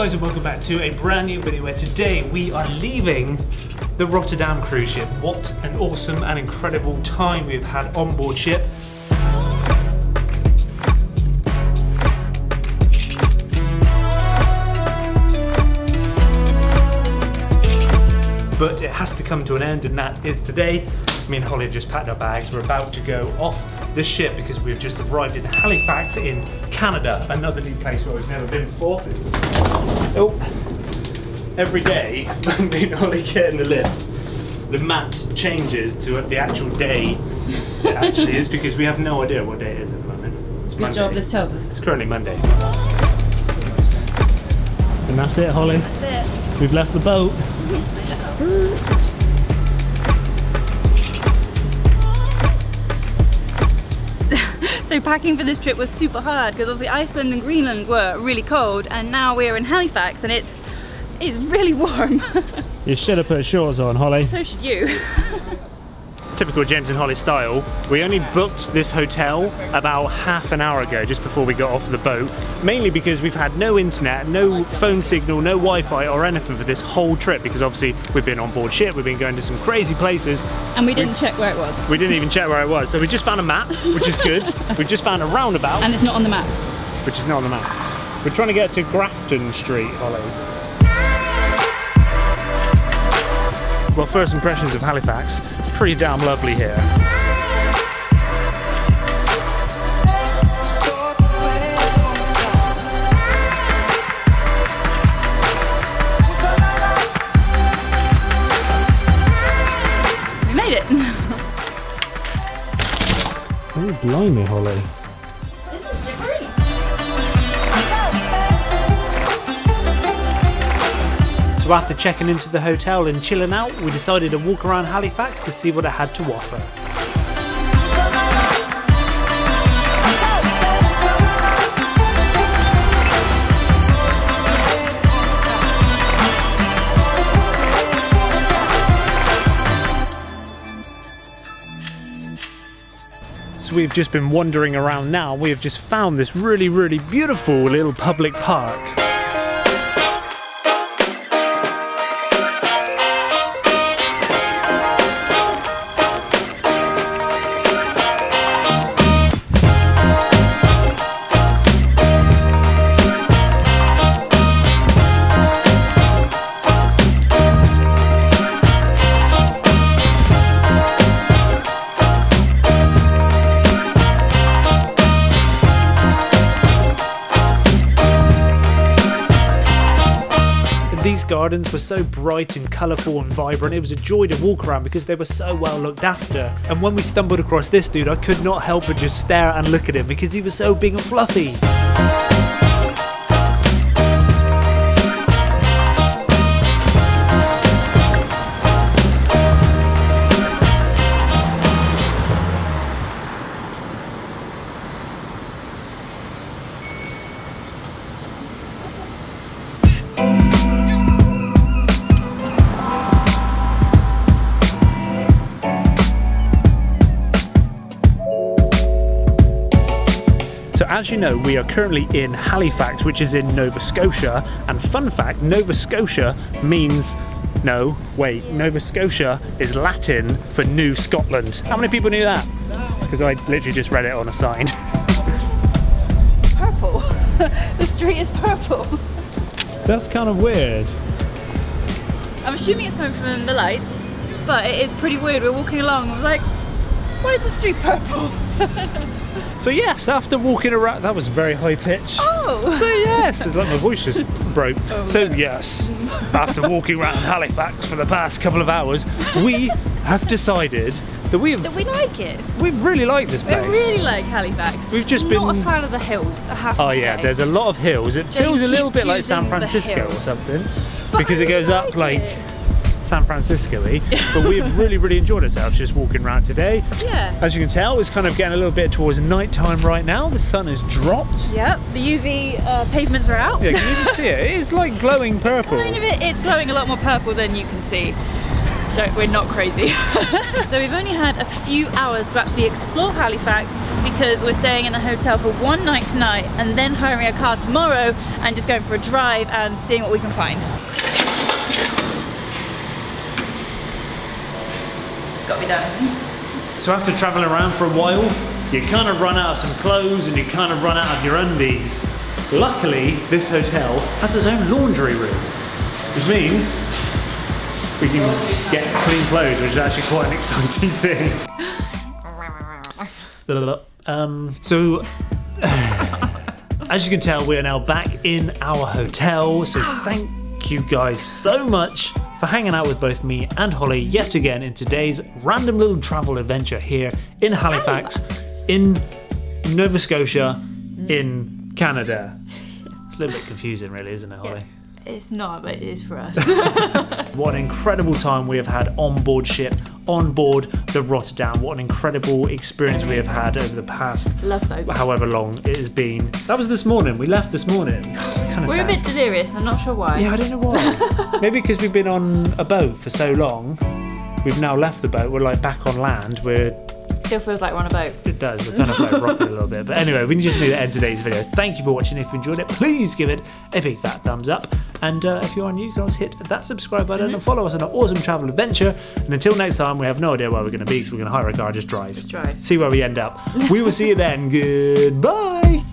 guys and welcome back to a brand new video where today we are leaving the Rotterdam cruise ship. What an awesome and incredible time we've had on board ship. But it has to come to an end and that is today. Me and Holly have just packed our bags. We're about to go off the ship because we've just arrived in Halifax in Canada, another new place where we've never been before. Oh, every day when me and Holly get in the lift, the mat changes to the actual day it actually is because we have no idea what day it is at the moment. It's Good Monday. job, this tells us. It's currently Monday. And that's it, Holly. That's it. We've left the boat. So packing for this trip was super hard because obviously Iceland and Greenland were really cold and now we're in Halifax and it's it's really warm. You should have put shorts on, Holly. so should you. Typical James and Holly style, we only booked this hotel about half an hour ago, just before we got off the boat. Mainly because we've had no internet, no phone signal, no Wi-Fi or anything for this whole trip because obviously we've been on board ship, we've been going to some crazy places. And we didn't check where it was. We didn't even check where it was. So we just found a map, which is good. we just found a roundabout, And it's not on the map. which is not on the map. We're trying to get to Grafton Street, Holly. Well, first impressions of Halifax, it's pretty damn lovely here. We made it. Oh, blimey, Holly. So after checking into the hotel and chilling out, we decided to walk around Halifax to see what it had to offer. So we've just been wandering around now. We have just found this really, really beautiful little public park. These gardens were so bright and colourful and vibrant, it was a joy to walk around because they were so well looked after. And when we stumbled across this dude, I could not help but just stare and look at him because he was so big and fluffy. So as you know, we are currently in Halifax, which is in Nova Scotia. And fun fact, Nova Scotia means no, wait, Nova Scotia is Latin for New Scotland. How many people knew that? Because I literally just read it on a sign. Purple. the street is purple. That's kind of weird. I'm assuming it's coming from the lights, but it is pretty weird. We're walking along. I was like, why is the street purple? So yes, after walking around, that was very high pitch. Oh. So yes, it's like my voice just broke. Oh, so yes, after walking around Halifax for the past couple of hours, we have decided that we have That we like it. we really like this place. We really like Halifax. We've just I'm not been- a fan of the hills, I have to Oh yeah, say. there's a lot of hills. It feels a little bit like San Francisco or something But because I it goes really up like it. San Francisco-y. but we've really, really enjoyed ourselves just walking around today. Yeah. As you can tell, it's kind of getting a little bit towards night time right now. The sun has dropped. Yep, the UV uh, pavements are out. Yeah, can you even see it? It's like glowing purple. Kind of it, it's glowing a lot more purple than you can see. don't, we're not crazy. so we've only had a few hours to actually explore Halifax because we're staying in a hotel for one night tonight and then hiring a car tomorrow and just going for a drive and seeing what we can find. Got to be done. So after traveling around for a while, you kind of run out of some clothes and you kind of run out of your undies. Luckily, this hotel has its own laundry room, which means we can get clean clothes, which is actually quite an exciting thing. Um, so, as you can tell, we are now back in our hotel. So, thank you guys so much for hanging out with both me and Holly yet again in today's random little travel adventure here in Halifax, in Nova Scotia, in Canada. It's a little bit confusing, really, isn't it, Holly? It's not, but it is for us. What an incredible time we have had on board ship, on board the Rotterdam. What an incredible experience we have had over the past however long it has been. That was this morning. We left this morning. Kind of We're a bit delirious, I'm not sure why. Yeah, I don't know why. Maybe because we've been on a boat for so long. We've now left the boat. We're like back on land. We're Still feels like we're on a boat. it does. We're kind of like rocking a little bit. But anyway, we just need to end today's video. Thank you for watching. If you enjoyed it, please give it a big fat thumbs up. And uh, if you are new, you can always hit that subscribe button and follow us on our awesome travel adventure. And until next time, we have no idea where we're going to be because we're going to hire a car, just drive. Just drive. See where we end up. We will see you then. Goodbye.